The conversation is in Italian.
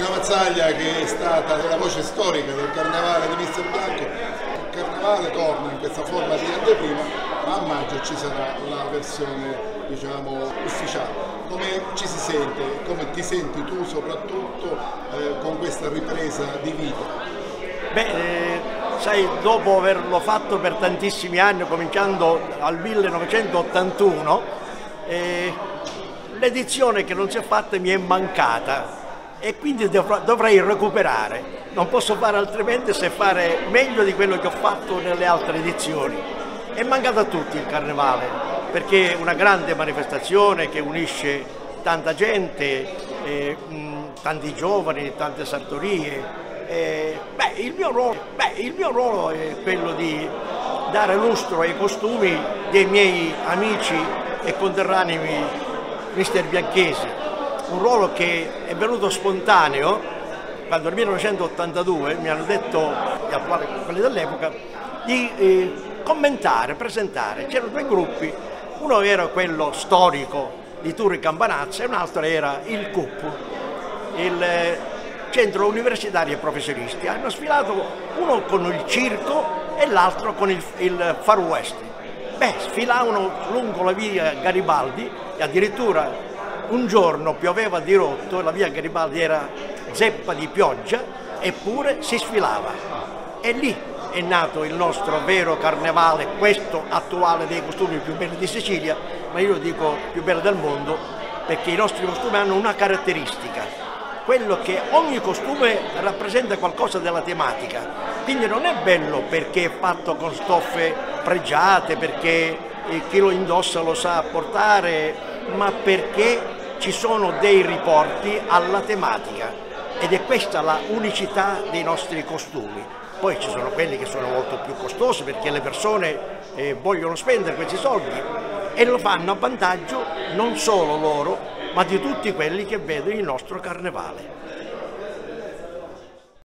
Mazzaglia che è stata la voce storica del carnevale di Mister Bianco. Il carnevale torna in questa forma di anteprima, ma a maggio ci sarà la versione diciamo, ufficiale. Come ci si sente, come ti senti tu soprattutto eh, con questa ripresa di vita? Beh, eh, sai, dopo averlo fatto per tantissimi anni, cominciando al 1981, eh, l'edizione che non si è fatta mi è mancata e quindi dovrei recuperare. Non posso fare altrimenti se fare meglio di quello che ho fatto nelle altre edizioni. È mancato a tutti il carnevale perché è una grande manifestazione che unisce tanta gente, eh, mh, tanti giovani, tante sartorie. Eh, beh, il, ruolo, beh, il mio ruolo è quello di dare lustro ai costumi dei miei amici e conterranei mister Bianchesi un ruolo che è venuto spontaneo quando nel 1982 mi hanno detto gli attuali quelli dell'epoca di eh, commentare, presentare. C'erano due gruppi, uno era quello storico di Turri Campanazza e un altro era il CUP, il eh, Centro Universitario e Professionisti. Hanno sfilato uno con il circo e l'altro con il, il Far West. Beh, sfilavano lungo la via Garibaldi e addirittura un giorno pioveva di rotto, la via Garibaldi era zeppa di pioggia, eppure si sfilava. E lì è nato il nostro vero carnevale, questo attuale dei costumi più belli di Sicilia, ma io lo dico più bello del mondo, perché i nostri costumi hanno una caratteristica, quello che ogni costume rappresenta qualcosa della tematica. Quindi non è bello perché è fatto con stoffe pregiate, perché chi lo indossa lo sa portare, ma perché ci sono dei riporti alla tematica ed è questa la unicità dei nostri costumi. Poi ci sono quelli che sono molto più costosi perché le persone eh, vogliono spendere questi soldi e lo fanno a vantaggio non solo loro, ma di tutti quelli che vedono il nostro carnevale.